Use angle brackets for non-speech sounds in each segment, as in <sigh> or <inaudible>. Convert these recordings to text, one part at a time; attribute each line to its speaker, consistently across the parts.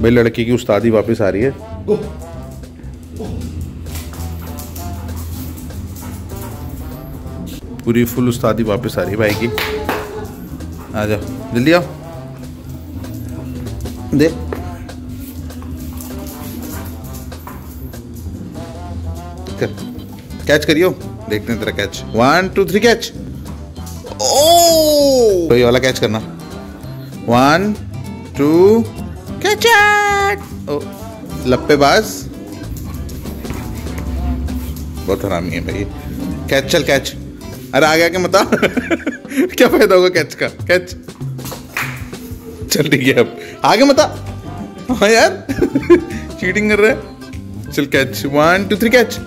Speaker 1: मेरी लड़की की उस्तादी वापस आ रही है। पूरी फुल उस्तादी वापस आ रही है भाई की। आ जाओ जल्दी आओ। दे। कर। कैच करियो। देखते हैं तेरा catch one two three catch ओ तो ये वाला कैच करना। वन टू लप्पेबाज। बहुत हरामी है भाई। कैच चल कैच अरे आ गया क्या बता <laughs> क्या फ़ायदा होगा कैच का? कैच चल, ठीक है अब। आगे मता? हाँ यार। <laughs> चीटिंग कर रहा चल catch one two three catch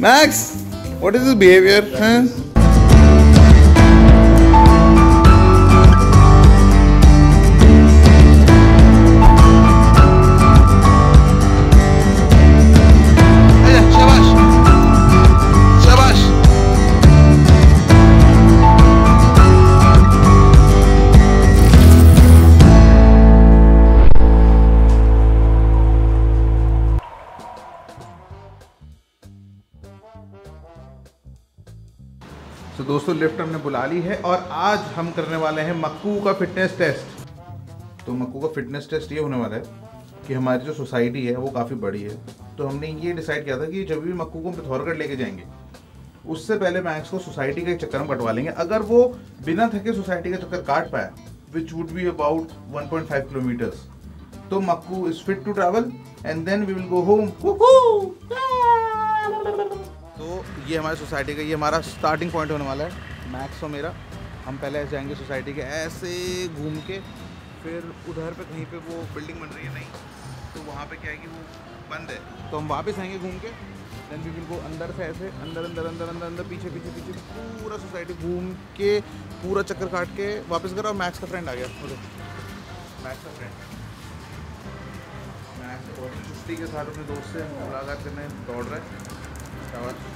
Speaker 1: Max what is this behaviour हैं। दोस्तों, लिफ्ट हमने बुला ली है और आज हम करने वाले हैं मक्कू का फिटनेस टेस्ट। तो मक्कू का फिटनेस टेस्ट ये होने वाला है कि हमारी जो सोसाइटी है, वो काफ़ी बड़ी है। तो हमने ये डिसाइड किया था कि जब भी मक्कू को पिथौरगढ़ लेके जाएँगे, उससे पहले मैक्स को सोसाइटी का एक चक्कर हम कटवा लेंगे। अगर वो बिना थके सोसाइटी का चक्कर काट पाया which would be about 1.5 kilometres तो Makku is fit to travel and then we will go home तो ये हमारी सोसाइटी का, ये हमारा स्टार्टिंग पॉइंट होने वाला है। मैक्स और मेरा। हम पहले ऐसे जाएँगे सोसाइटी के, ऐसे घूम के, फिर उधर पे कहीं पे वो बिल्डिंग बन रही है नहीं तो वहाँ पे क्या है कि वो बंद है। तो हम वापस आएँगे घूम के देन वी विल गो अंदर से ऐसे, अंदर अंदर अंदर अंदर अंदर, पीछे पीछे पीछे, पूरा सोसाइटी घूम के, पूरा चक्कर काट के वापस करा, और मैक्स का फ्रेंड आ गया। उधर मैक्स का फ्रेंड मैक्स बहुत चुस्ती के साथ अपने दोस्त से मुलाकात करने दौड़ रहा है।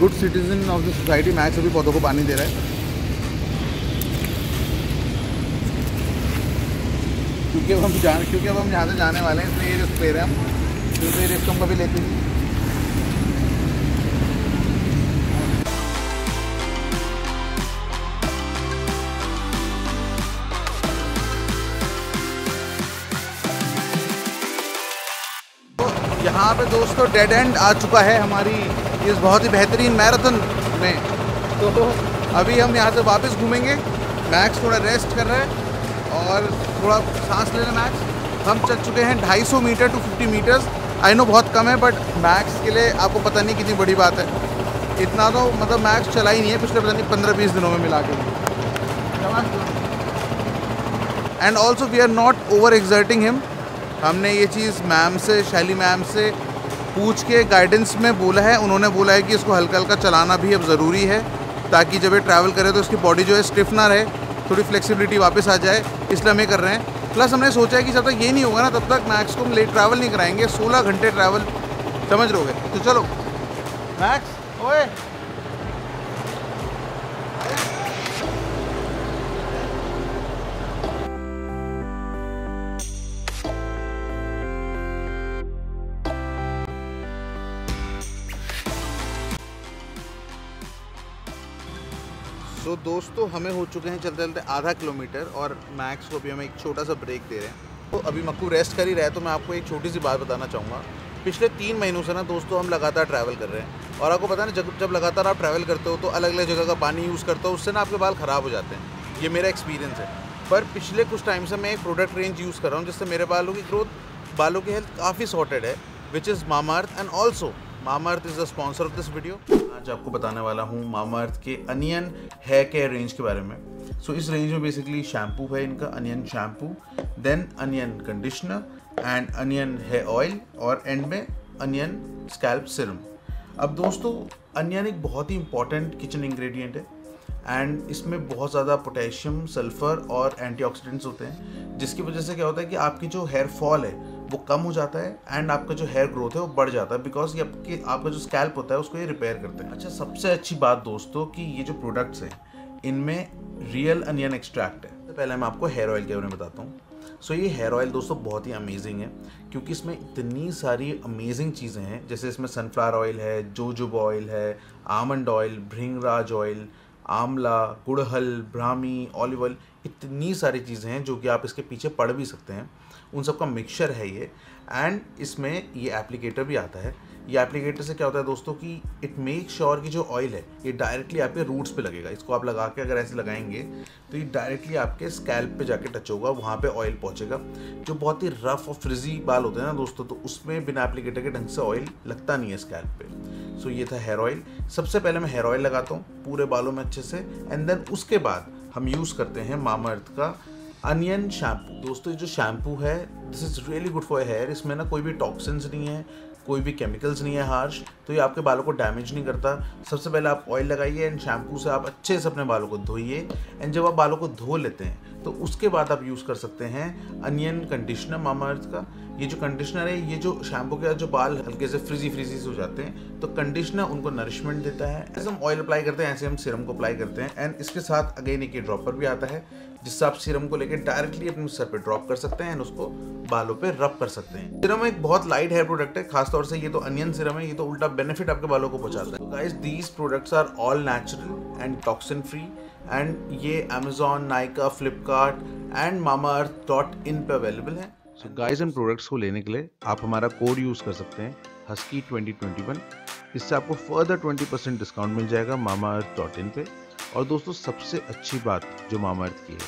Speaker 1: Good citizen of the society Max अभी पौधों को पानी दे रहा है। क्योंकि अब हम जान क्योंकि अब हम यहाँ से जाने वाले हैं, इसलिए रिस्क ले रहे हैं हम। क्योंकि रिस्क हम कभी लेते नहीं। तो यहाँ पे दोस्तों डेड एंड आ चुका है हमारी इस बहुत ही बेहतरीन मैराथन में। तो अभी हम यहाँ से वापस घूमेंगे। मैक्स थोड़ा रेस्ट कर रहा है और थोड़ा सांस ले रहे मैक्स। हम चल चुके हैं 250 metre to 50 metres I know बहुत कम है बट मैक्स के लिए आपको पता नहीं कितनी बड़ी बात है। इतना तो मतलब मैक्स चला ही नहीं है पिछले पता नहीं पंद्रह बीस दिनों में मिला के। And also we are not over exerting him हमने ये चीज़ मैम से शैली मैम से पूछ के गाइडेंस में बोला है, उन्होंने बोला है कि इसको हल्का हल्का चलाना भी अब ज़रूरी है, ताकि जब ये ट्रैवल करे तो इसकी बॉडी जो है स्टिफ ना रहे, थोड़ी फ्लेक्सिबिलिटी वापस आ जाए, इसलिए हम ये कर रहे हैं। प्लस हमने सोचा है कि जब तक ये नहीं होगा ना, तब तक मैक्स को हम लेट ट्रैवल नहीं कराएँगे, सोलह घंटे ट्रैवल समझ लोगे तो चलो। मैक्स ओए! सो दोस्तों हमें हो चुके हैं चलते चलते आधा किलोमीटर और मैक्स को भी हमें एक छोटा सा ब्रेक दे रहे हैं। तो अभी मक्कू रेस्ट कर ही रहा है तो मैं आपको एक छोटी सी बात बताना चाहूँगा। पिछले तीन महीनों से ना दोस्तों, हम लगातार ट्रैवल कर रहे हैं। और आपको पता है ना, जब जब लगातार आप ट्रैवल करते हो तो अलग अलग जगह का पानी यूज़ करते हो, उससे ना आपके बाल ख़राब हो जाते हैं। ये मेरा एक्सपीरियंस है। पर पिछले कुछ टाइम से मैं एक प्रोडक्ट रेंज यूज़ कर रहा हूँ, जिससे मेरे बालों की ग्रोथ बालों की हेल्थ काफ़ी सॉर्टेड है which is Mamaearth and also Mamaearth is the sponsor of this video आज आपको बताने वाला हूँ मामा अर्थ के अनियन हेयर केयर रेंज के बारे में। सो so, इस रेंज में बेसिकली शैम्पू है इनका onion shampoo then onion conditioner and onion hair oil और एंड में अनियन स्कैल्प सिरम अब दोस्तों अनियन एक बहुत ही इंपॉर्टेंट किचन इंग्रेडिएंट है एंड इसमें बहुत ज़्यादा पोटेशियम सल्फ़र और एंटीऑक्सीडेंट्स होते हैं जिसकी वजह से क्या होता है कि आपकी जो हेयर फॉल है वो कम हो जाता है एंड आपका जो हेयर ग्रोथ है वो बढ़ जाता है बिकॉज़ ये आपके आपका जो स्कैल्प होता है उसको ये रिपेयर करते हैं। अच्छा सबसे अच्छी बात दोस्तों कि ये जो प्रोडक्ट्स हैं इनमें रियल अनियन एक्सट्रैक्ट है। तो पहले मैं आपको हेयर ऑयल के बारे में बताता हूँ। सो so, ये हेयर ऑयल दोस्तों बहुत ही अमेजिंग है क्योंकि इसमें इतनी सारी अमेजिंग चीज़ें हैं जैसे इसमें सनफ्लावर ऑयल है जोजुब ऑयल है almond oil Bhringraj oil amla गुड़हल ब्राह्मी ऑलिव ऑयल इतनी सारी चीज़ें हैं जो कि आप इसके पीछे पढ़ भी सकते हैं। उन सब का मिक्सचर है ये। एंड इसमें ये एप्लीकेटर भी आता है। ये एप्लीकेटर से क्या होता है दोस्तों कि इट मेक श्योर कि जो ऑयल है, ये डायरेक्टली आपके रूट्स पे लगेगा। इसको आप लगा के अगर ऐसे लगाएँगे तो ये डायरेक्टली आपके स्कैल्प पे जाके टच होगा, वहाँ पे ऑयल पहुँचेगा। जो बहुत ही रफ और फ्रिजी बाल होते हैं ना दोस्तों तो उसमें बिना एप्लीकेटर के ढंग से ऑयल लगता नहीं है स्कैल्प पे। सो ये था हेयर ऑयल सबसे पहले मैं हेयर ऑयल लगाता हूँ पूरे बालों में अच्छे से। एंड देन उसके बाद हम यूज़ करते हैं मामा अर्थ का अनियन शैम्पू दोस्तों जो शैम्पू है this is really good for hair इसमें ना कोई भी टॉक्सिन्स नहीं है, कोई भी केमिकल्स नहीं है हार्श तो ये आपके बालों को डैमेज नहीं करता। सबसे पहले आप ऑयल लगाइए एंड शैम्पू से आप अच्छे से अपने बालों को धोइए। एंड जब आप बालों को धो लेते हैं तो उसके बाद आप यूज़ कर सकते हैं अनियन कंडीशनर मामा अर्थ का। ये जो कंडीशनर है, ये जो शैम्पू के जो बाल हल्के से फ्रिजी फ्रिजी से हो जाते हैं तो कंडीशनर उनको नरिशमेंट देता है। ऐसे हम ऑयल अप्लाई करते हैं, ऐसे हम सीरम को अप्लाई करते हैं। एंड इसके साथ अगेन एक ड्रॉपर भी आता है, जिससे आप सीरम को लेकर डायरेक्टली अपने सर पे ड्रॉप कर सकते हैं एंड उसको बालों पे रब कर सकते हैं। सीरम एक बहुत लाइट हेयर प्रोडक्ट है, खासतौर से ये तो अनियन सीरम है, ये तो उल्टा बेनिफिट आपके बालों को पहुंचाता है। These products are all natural and toxin free and ये Amazon Nykaa Flipkart and mama earth dot in पर अवेलेबल है। सो गाइस इन प्रोडक्ट्स को लेने के लिए आप हमारा कोड यूज़ कर सकते हैं हस्की 2021 इससे आपको फर्दर 20% डिस्काउंट मिल जाएगा मामा अर्थ डॉट इन पे। और दोस्तों, सबसे अच्छी बात जो मामा अर्थ की है,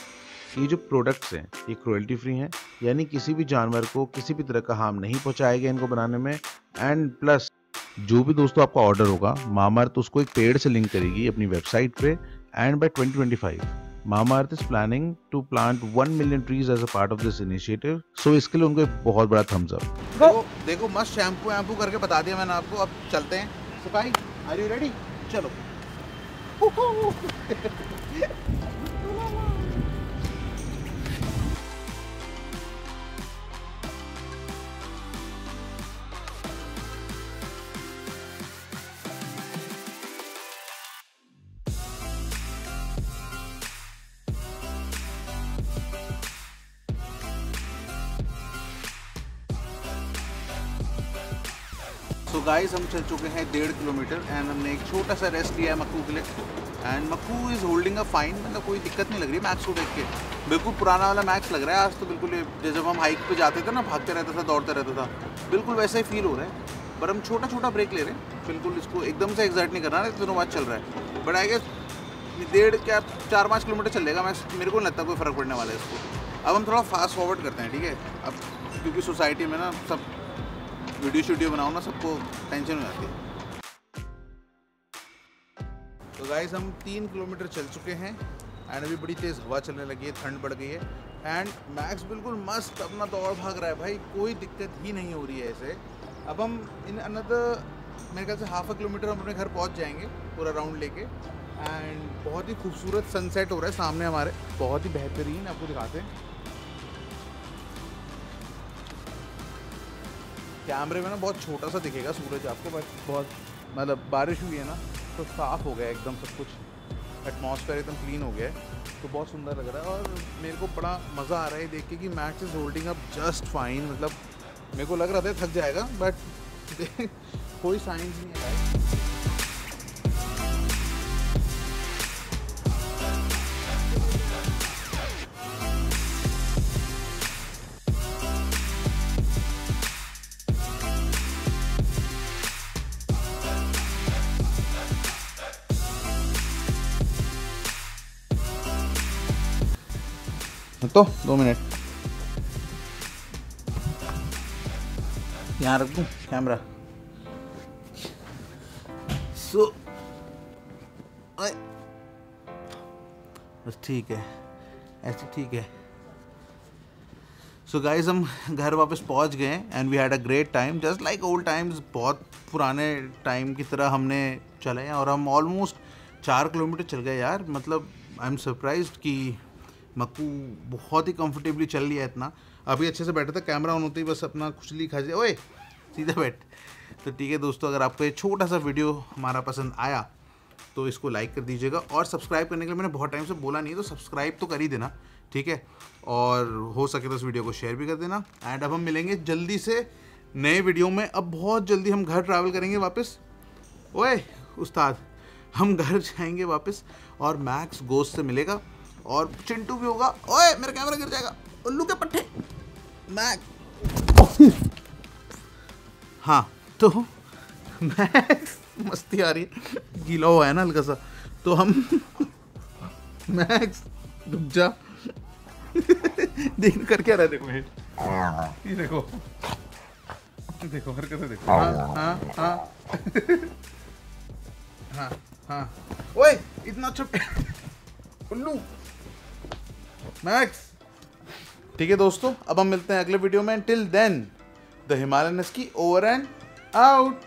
Speaker 1: ये जो प्रोडक्ट्स हैं, ये क्रोल्टी फ्री हैं। यानी किसी भी जानवर को किसी भी तरह का हार्म नहीं पहुंचाएगा इनको बनाने में। एंड प्लस जो भी दोस्तों आपका ऑर्डर होगा मामा अर्थ उसको एक पेड़ से लिंक करेगी अपनी वेबसाइट पे। And by 2025 mama earth is planning to plant one million trees as a part of this initiative so इसके लिए उनको बहुत बड़ा थम्स अप देखो देखो मस्त शैम्पू वैम्पू करके बता दिया मैंने आपको। अब चलते हैं। सिपाही आर यू रेडी चलो। <laughs> <laughs> गाइस हम चल चुके हैं डेढ़ किलोमीटर एंड हमने एक छोटा सा रेस्ट लिया है मक्कू के लिए. And Makku is holding a fine मतलब कोई दिक्कत नहीं लग रही मैक्स को देख के. बिल्कुल पुराना वाला मैक्स लग रहा है आज तो बिल्कुल जैसे जब हम हाइक पे जाते थे ना, भागते रहता था, दौड़ते रहता था, बिल्कुल वैसे ही फील हो रहा है. पर हम छोटा छोटा ब्रेक ले रहे हैं. बिल्कुल इसको एकदम से एग्जर्ट नहीं करना है दिनों बाद चल रहा है. बट आई गेस डेढ़, क्या, चार पाँच किलोमीटर चलेगा मैं, मेरे को नहीं लगता कोई फ़र्क पड़ने वाला है इसको. अब हम थोड़ा फास्ट फॉरवर्ड करते हैं, ठीक है? अब क्योंकि सोसाइटी में ना सब वीडियो शीडियो बनाओ ना, सबको टेंशन हो जाती है। तो गाइस हम तीन किलोमीटर चल चुके हैं एंड अभी बड़ी तेज़ हवा चलने लगी है, ठंड बढ़ गई है। एंड मैक्स बिल्कुल मस्त अपना दौड़ भाग रहा है भाई, कोई दिक्कत ही नहीं हो रही है ऐसे। अब हम इन अनदर मेरे ख्याल से हाफ़ अ किलोमीटर हम अपने घर पहुँच जाएँगे, पूरा राउंड लेके। एंड बहुत ही खूबसूरत सनसेट हो रहा है सामने हमारे। बहुत ही बेहतरीन, आपको दिखाते हैं। कैमरे में ना बहुत छोटा सा दिखेगा सूरज आपको बट बहुत मतलब बारिश हुई है ना तो साफ़ हो गया एकदम सब कुछ। एटमॉस्फेयर एकदम क्लीन हो गया है तो बहुत सुंदर लग रहा है। और मेरे को बड़ा मज़ा आ रहा है देख के कि match is holding up just fine मतलब मेरे को लग रहा था थक जाएगा बट <laughs> कोई साइंस नहीं है। तो दो मिनट। यहाँ रख दूँ कैमरा? सो बस ठीक है, ऐसे ठीक है। सो so गाइज़ हम घर वापस पहुँच गए and we had a great time just like old times बहुत पुराने टाइम की तरह हमने चले और हम ऑलमोस्ट चार किलोमीटर चल गए यार। मतलब आई एम सरप्राइज़ कि मक्कू बहुत ही कंफर्टेबली चल लिया इतना। अभी अच्छे से बैठा था कैमरा ऑन होते ही बस अपना खुशली खा जाए। ओए, सीधा बैठ। तो ठीक है दोस्तों, अगर आपको ये छोटा सा वीडियो हमारा पसंद आया तो इसको लाइक कर दीजिएगा और सब्सक्राइब करने के लिए मैंने बहुत टाइम से बोला नहीं तो सब्सक्राइब तो कर ही देना, ठीक है? और हो सके तो इस वीडियो को शेयर भी कर देना। एंड अब हम मिलेंगे जल्दी से नए वीडियो में। अब बहुत जल्दी हम घर ट्रैवल करेंगे वापस। ओए, उस्ताद, हम घर जाएँगे वापस और मैक्स गोश्त से मिलेगा। और चिंटू भी होगा। ओए मेरा कैमरा गिर जाएगा। उल्लू के पट्टे। मैक्स हाँ तो मैक्स <laughs> मस्ती आ रही है। गीला हुआ है ना हल्का सा। तो हम मैक्स रुक जा। देख कर क्या रहा है देखो। ये देखो। देखो हरकतें देखो। हाँ हाँ हाँ। हाँ हाँ। ओए इतना अच्छा उल्लू। मैक्स ठीक है दोस्तों, अब हम मिलते हैं अगले वीडियो में. टिल देन द हिमालयन की ओवर एंड आउट